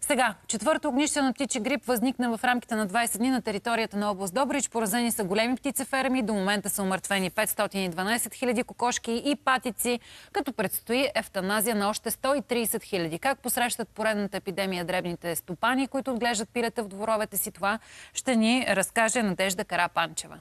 Сега, четвърто огнище на птичи грип възникна в рамките на 20 дни на територията на област Добрич. Поразени са големи птицеферми. До момента са умъртвени 512 000 кокошки и патици, като предстои ефтаназия на още 130 000. Как посрещат поредната епидемия дребните стопани, които отглеждат пилета в дворовете си това, ще ни разкаже Надежда Карапанчева.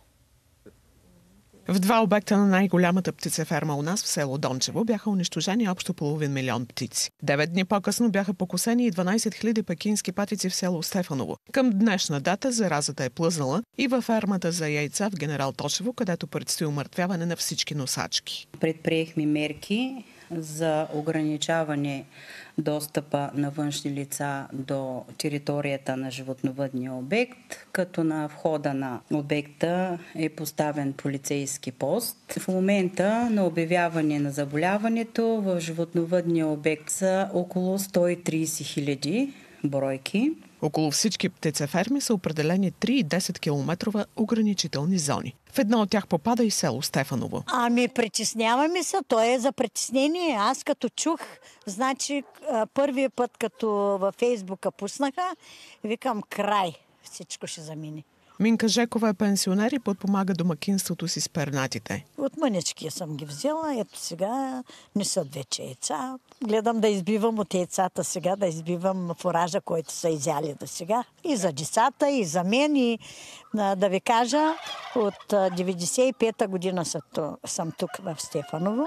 В два обекта на най-голямата птицеферма у нас в село Дончево бяха унищожени общо половин милион птици. Девет дни по-късно бяха покосени и 12 000 пекински патици в село Стефаново. Към днешна дата заразата е плъзнала и във фермата за яйца в Генерал Тошево, където предстои умъртвяване на всички носачки. Предприехме мерки за ограничаване достъпа на външни лица до територията на животновъдния обект, като на входа на обекта е поставен полицейски пост. В момента на обявяване на заболяването в животновъдния обект са около 130 хиляди бройки. Около всички птицеферми са определени 3 и 10 километрова ограничителни зони. В едно от тях попада и село Стефаново. Ами, притесняваме се. То е за притеснение. Аз като чух, значи първият път, като във Фейсбука пуснаха, викам край. Всичко ще замине. Минка Жекова е пенсионер и подпомага домакинството си с пернатите. От мънички съм ги взела. Ето сега не са вече яйца. Гледам да избивам от яйцата сега, да избивам фуража, който са изяли до сега. И за децата, и за мен. И да ви кажа, от 95-та година съм тук в Стефаново.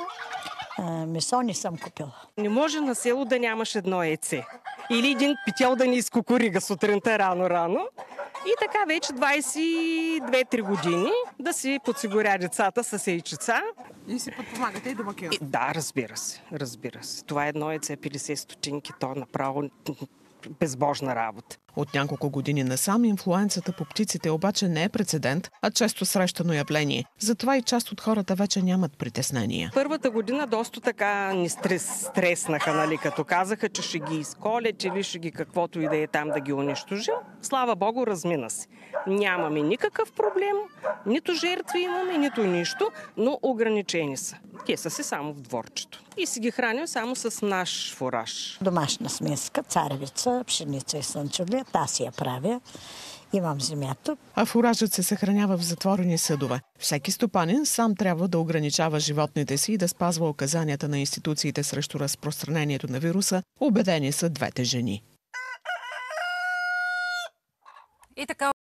Месо не съм купила. Не може на село да нямаш едно яйце. Или един пител да ни изкукурига сутринта рано-рано. И така вече 22-3 години да си подсигуря децата с яйчеца. И си подпомагате и домакинство. Да, разбира се, разбира се. Това е едно яйце 50 стотинки, то направо безбожна работа. От няколко години насам инфлуенцията по птиците обаче не е прецедент, а често срещано явление. Затова и част от хората вече нямат притеснения. Първата година доста така ни стрес, стреснаха, нали, като казаха, че ще ги изколят или ще ги каквото и да е там да ги унищожи. Слава Богу, размина се. Нямаме никакъв проблем, нито жертви имаме, нито нищо, но ограничени са. Те са си само в дворчето. И си ги храним само с наш фураж. Домашна смеска, царевица, пшеница и слънчоглед. Аз си я правя. Имам земя тук. А фуражът се съхранява в затворени съдове. Всеки стопанин сам трябва да ограничава животните си и да спазва указанията на институциите срещу разпространението на вируса, убедени са двете жени. И така